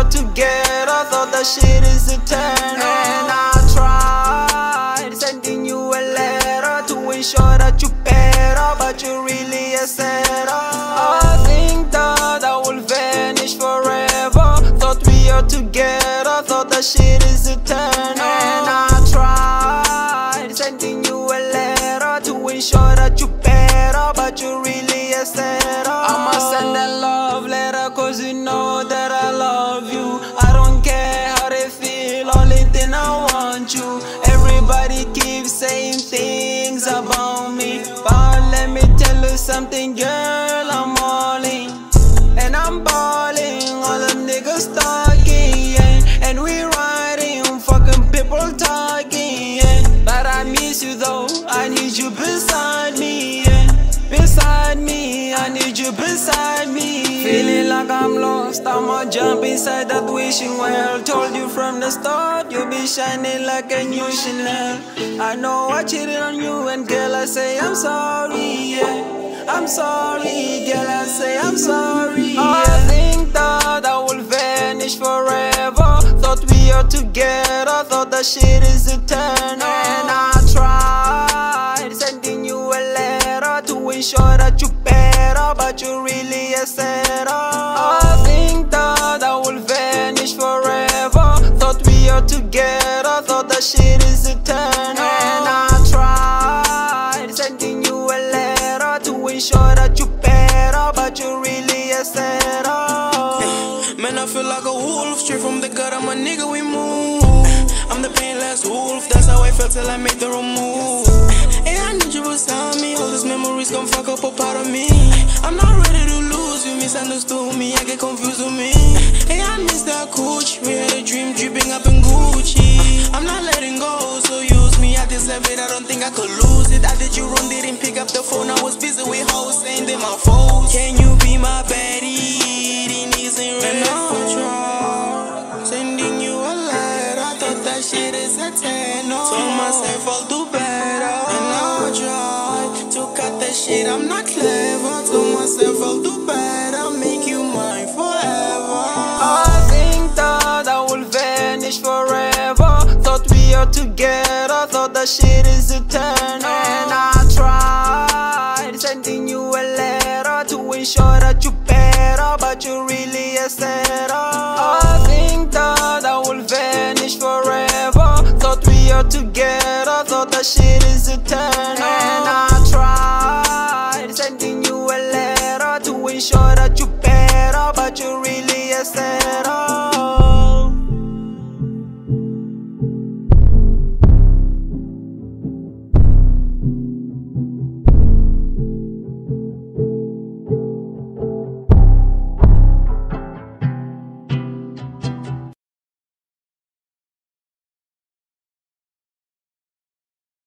Are together. Thought that shit is eternal. And I tried sending you a letter to ensure that you better, but you really a setter. I think that I will vanish forever. Thought we are together. Thought that shit is eternal. Something, girl, I'm all in. And I'm balling, all them niggas talking, yeah. And we riding, fucking people talking, yeah. But I miss you though, I need you beside me, yeah. Beside me, I need you beside me. Feeling like I'm lost, I'ma jump inside that wishing well. Told you from the start, you'll be shining like a new Chanel. I know I cheated on you, and girl, I say I'm sorry, yeah. I'm sorry, girl, I say I'm sorry. I think that I will vanish forever. Thought we are together, thought that shit is eternal. And I tried sending you a letter to ensure that you better, but you really a setter. I think that I will vanish forever. Thought we are together, thought that shit ensure that you better, but you really a setter. Man, I feel like a wolf, straight from the gut. I'm a nigga, we move. I'm the painless wolf, that's how I felt till I made the wrong move. Hey, I need you beside me, all these memories gon' fuck up a part of me. I'm not ready to lose, you misunderstood me, I get confused with me. Hey, I miss that coach, we had a dream dripping up in Gucci. I'm not letting go, so use me at this level, I don't think I could lose shit. I'm not clever. Told myself I'll do better, I'll make you mine forever. I think that I will vanish forever. Thought we are together, thought that shit is eternal. And I tried sending you a letter to ensure that you better, but you really a setter. I think that I will vanish forever. Thought we are together, thought that shit is eternal.